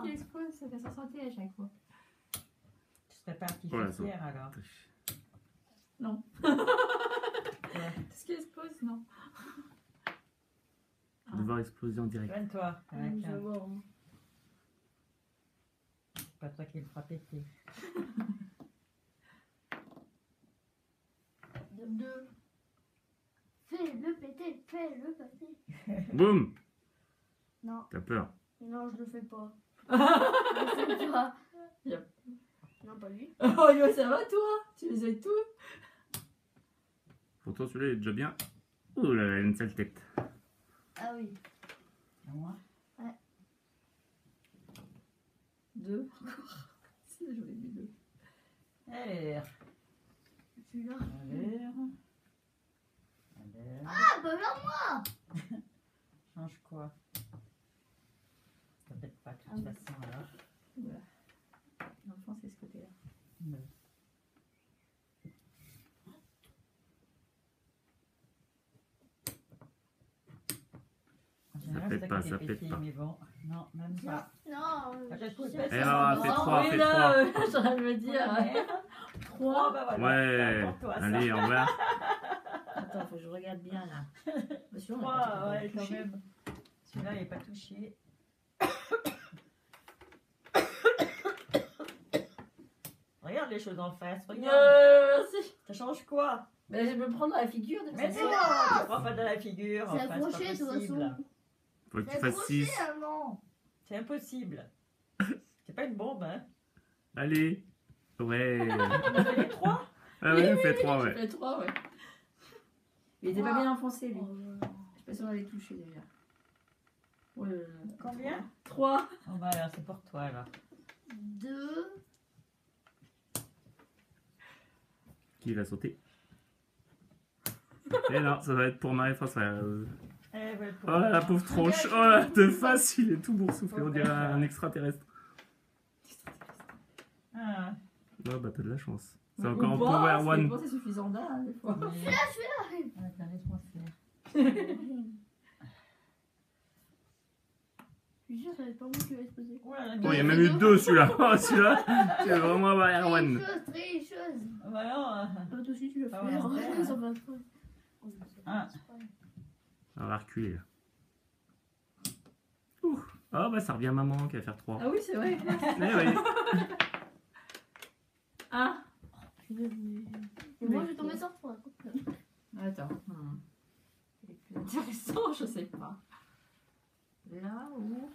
ballon qui explose, ça fait 161 à chaque fois. Tu serais pas artificière alors. Non. Ouais. Tout ce qui explose, non. Vais devoir exploser en direct. Donne-toi. hein. C'est pas toi qui le fera péter. De deux. Fais-le péter, fais-le péter. Boum Non, T'as peur. non, je le fais pas. Yep. Non, pas lui. Oh, yo, ça va toi? Tu les as tous? Pourtant, celui-là, il est déjà bien. Ouh là là, une sale tête. Ah oui. À moi? Deux. Encore. Si, j'en ai mis deux. Allez. Celui-là. Allez. Allez. Ah, bah vers moi Change quoi? Ah toute oui. Voilà. L'enfant, c'est ce côté-là. Non. En général, pète c'est pas, ça pète pas. Mais bon, non, même Non, pas. non. Ah, je- ça. Eh, non. fais trois, oui, fais là, trois. euh, j'en train de me dire. Ouais. Trois. bah voilà. Ouais. c'est pour toi, ça. Allez, au revoir. Attends, faut que je regarde bien là. Monsieur, on a Trois, pas ouais, touché. quand même. Celui-là, il n'est pas touché. regarde les choses en face. Regarde. Ça change quoi? Mais je vais me prendre dans la figure. De Mais non, prends pas dans la figure. C'est accroché C'est impossible. C'est pas une bombe. Hein. Allez. Ouais. On a ouais. Il était pas bien enfoncé, lui. Oh. Je sais pas si on l'avait touché déjà. Combien? 3 Oh bah alors, c'est pour toi, là. 2, Il va sauter. Et là, ça va être pour Marie Françoise. Oh la pauvre tronche. Oh là, oh de face, il est tout boursouflé. On dirait un extraterrestre. Ah. Bah t'as de la chance. C'est encore en Power One. C'est suffisant Je suis sûre, ça va être pas moi qui va exploser. Oh là il y a mais- même eu deux celui-là. Oh, celui-là, c'est vraiment Power Très One. chose, très chose. Ah bah non, hein. Toi aussi, tu l'as Ah pas. Ah. On va reculer là. Ouh. Oh bah ça revient maman qui va faire 3. Ah oui, c'est vrai. Eh oui. Un. Et moi, je vais tomber sur toi. Attends. Hmm. C'est plus intéressant, je sais pas. Là où.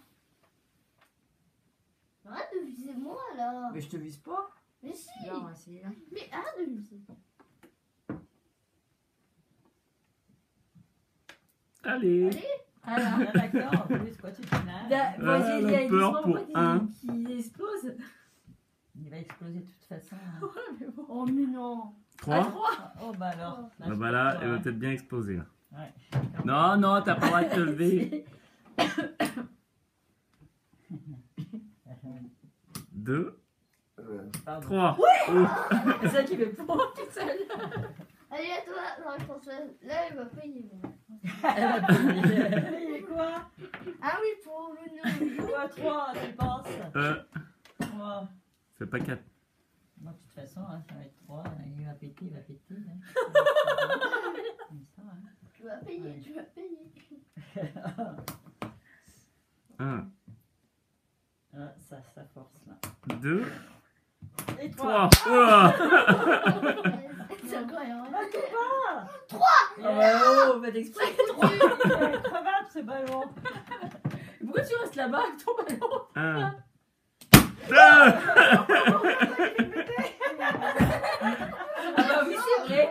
Arrête de viser moi là. Mais je te vise pas. Mais si. Là, on va essayer là. Mais arrête de viser. Allez. Ah là. Ah, D'accord, en plus, quoi, tu nages. Da- Ah, il y a- une peur pour un. qui, qui explose. Il va exploser de toute façon. hein. Mais bon. Oh, mais non. 3. À trois. Oh bah alors. Ah je bah là, peux elle va pas, peut-être bien exploser là. Ouais. Non, non, t'as pas le droit de te lever. 2, Pardon. 3. C'est ça qui fait pour toute seule. Allez, à toi. Non, je pense que là, elle va payer. Elle va payer. Il est quoi? Ah oui, pour le nom. Quoi, trois, tu penses Euh, Trois. fais pas 4. Bon, de toute façon, hein, ça va être trois. Il va péter, il va Ah, ça, ça force là. Deux. Et trois. trois. C'est incroyable. Ah, ah, bah, trois. Oh, oh, bah t'expliques. Trois. Incroyable ce ballon. Pourquoi tu restes là-bas avec ton ballon Un. Deux. ah bah oui, c'est vrai.